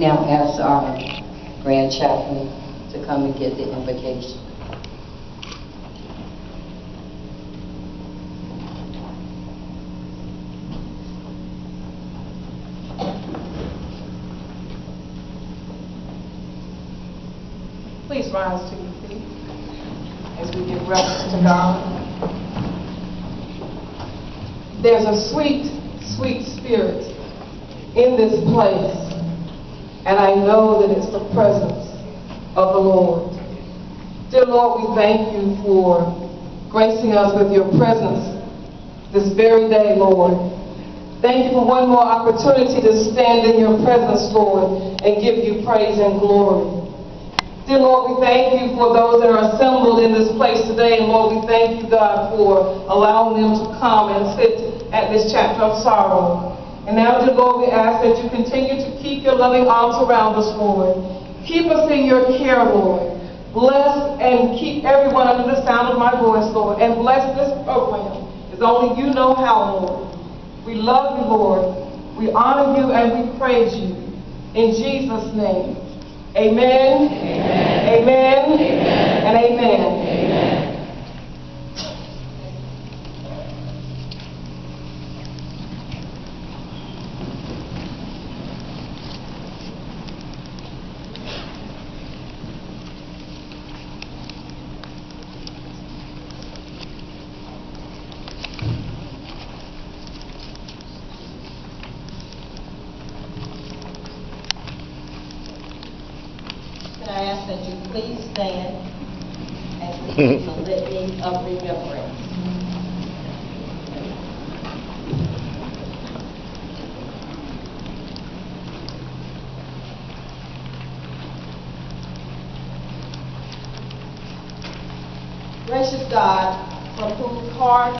now ask our Grand Chaplain to come and get the invocation. Please rise to your feet as we give reverence to God. There's a sweet, sweet spirit in this place and I know that it's the presence of the Lord. Dear Lord, we thank you for gracing us with your presence this very day, Lord. Thank you for one more opportunity to stand in your presence, Lord, and give you praise and glory. Dear Lord, we thank you for those that are assembled in this place today. And Lord, we thank you, God, for allowing them to come and sit at this chapter of sorrow. And now, dear Lord, we ask that you continue to keep your loving arms around us, Lord. Keep us in your care, Lord. Bless and keep everyone under the sound of my voice, Lord. And bless this program as only you know how, Lord. We love you, Lord. We honor you and we praise you. In Jesus' name. Amen. Amen. And amen. Can I ask that you please stand and do the litany of remembrance? Gracious God, from whose heart